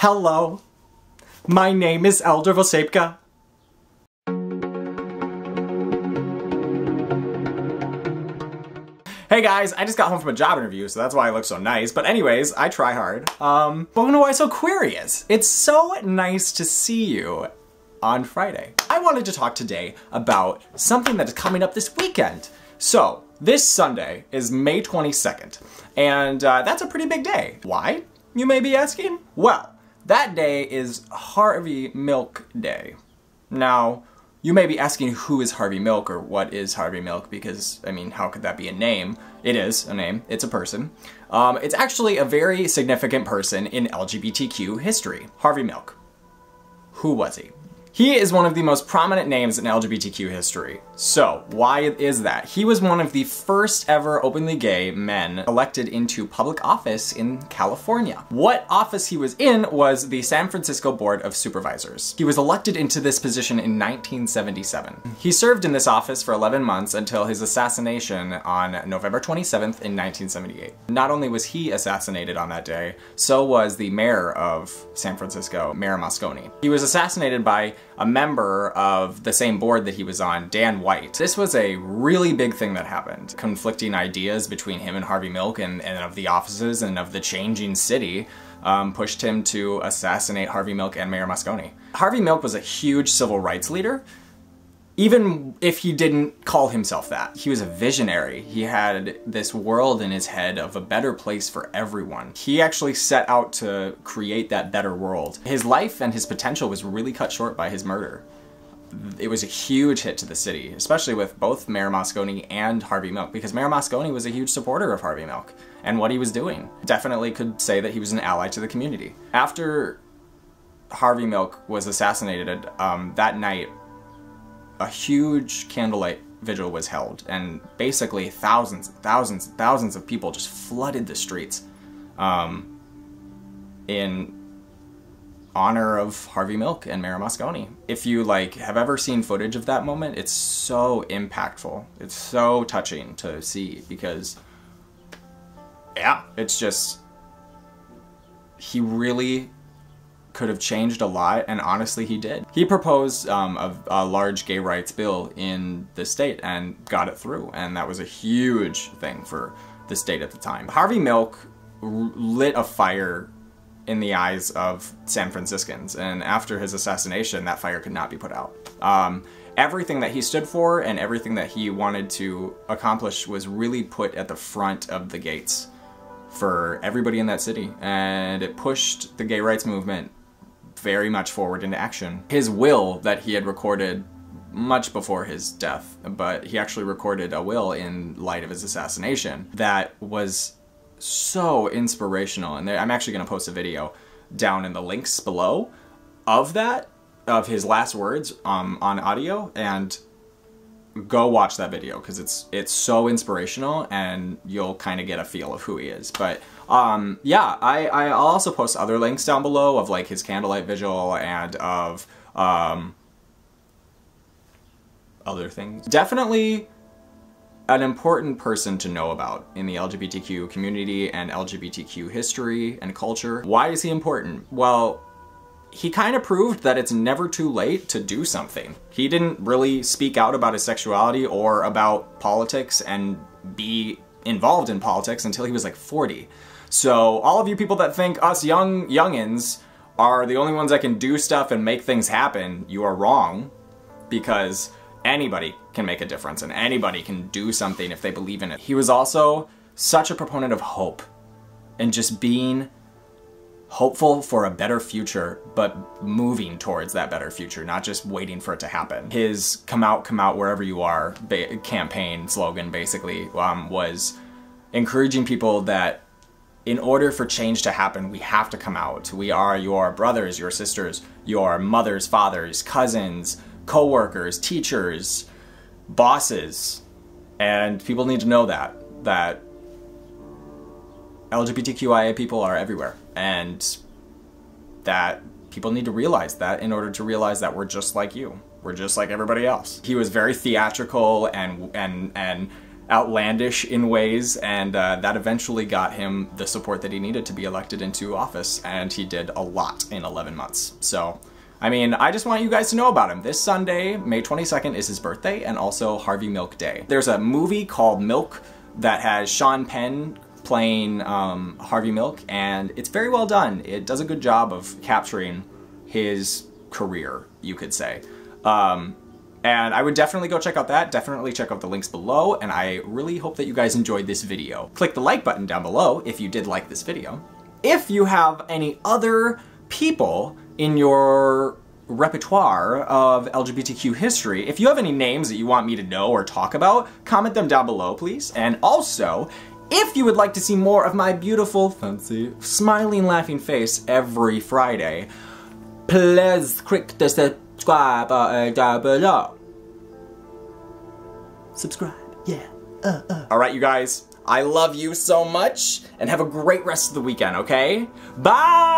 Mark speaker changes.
Speaker 1: Hello, my name is Elder Vosepka. Hey guys, I just got home from a job interview, so that's why I look so nice. But anyways, I try hard. Um, welcome to Why So Queerious. It's so nice to see you on Friday. I wanted to talk today about something that is coming up this weekend. So, this Sunday is May 22nd, and uh, that's a pretty big day. Why, you may be asking? Well, that day is Harvey Milk Day. Now, you may be asking who is Harvey Milk or what is Harvey Milk because, I mean, how could that be a name? It is a name, it's a person. Um, it's actually a very significant person in LGBTQ history. Harvey Milk. Who was he? He is one of the most prominent names in LGBTQ history. So, why is that? He was one of the first ever openly gay men elected into public office in California. What office he was in was the San Francisco Board of Supervisors. He was elected into this position in 1977. He served in this office for 11 months until his assassination on November 27th in 1978. Not only was he assassinated on that day, so was the mayor of San Francisco, Mayor Moscone. He was assassinated by a member of the same board that he was on, Dan White. This was a really big thing that happened. Conflicting ideas between him and Harvey Milk and, and of the offices and of the changing city um, pushed him to assassinate Harvey Milk and Mayor Moscone. Harvey Milk was a huge civil rights leader, even if he didn't call himself that. He was a visionary. He had this world in his head of a better place for everyone. He actually set out to create that better world. His life and his potential was really cut short by his murder. It was a huge hit to the city, especially with both Mayor Moscone and Harvey Milk, because Mayor Moscone was a huge supporter of Harvey Milk and what he was doing. Definitely could say that he was an ally to the community. After Harvey Milk was assassinated um, that night, a huge candlelight vigil was held, and basically thousands, thousands, thousands of people just flooded the streets um, in honor of Harvey Milk and Mayor Moscone. If you like have ever seen footage of that moment, it's so impactful. It's so touching to see because yeah, it's just he really could have changed a lot, and honestly, he did. He proposed um, a, a, large gay rights bill in the state and got it through, and that was a huge thing for the state at the time. Harvey Milk lit a fire in the eyes of San Franciscans, and after his assassination, that fire could not be put out. Um, everything that he stood for and everything that he wanted to accomplish was really put at the front of the gates for everybody in that city, and it pushed the gay rights movement very much forward into action. His will that he had recorded much before his death, but he actually recorded a will in light of his assassination that was so inspirational. And I'm actually going to post a video down in the links below of that, of his last words um, on audio, and go watch that video because it's it's so inspirational and you'll kind of get a feel of who he is. But um, yeah, I, I'll also post other links down below of like his candlelight vigil and of um, other things. Definitely an important person to know about in the LGBTQ community and LGBTQ history and culture. Why is he important? Well, he kind of proved that it's never too late to do something. He didn't really speak out about his sexuality or about politics and be involved in politics until he was like 40. So all of you people that think us young youngins are the only ones that can do stuff and make things happen, you are wrong because anybody can make a difference and anybody can do something if they believe in it. He was also such a proponent of hope and just being hopeful for a better future, but moving towards that better future, not just waiting for it to happen. His come out, come out wherever you are campaign slogan basically um, was encouraging people that in order for change to happen, we have to come out. We are your brothers, your sisters, your mothers, fathers, cousins, co-workers, teachers, bosses. And people need to know that, that LGBTQIA people are everywhere and that people need to realize that in order to realize that we're just like you. We're just like everybody else. He was very theatrical and and and outlandish in ways, and uh, that eventually got him the support that he needed to be elected into office, and he did a lot in 11 months. So, I mean, I just want you guys to know about him. This Sunday, May 22nd, is his birthday, and also Harvey Milk Day. There's a movie called Milk that has Sean Penn playing um, Harvey Milk, and it's very well done. It does a good job of capturing his career, you could say. Um, and I would definitely go check out that, definitely check out the links below, and I really hope that you guys enjoyed this video. Click the like button down below if you did like this video. If you have any other people in your repertoire of LGBTQ history, if you have any names that you want me to know or talk about, comment them down below, please. And also, if you would like to see more of my beautiful, fancy, smiling, laughing face every Friday, please click the subscribe button down below. Subscribe, yeah. Uh, uh. All right, you guys, I love you so much, and have a great rest of the weekend, okay? Bye!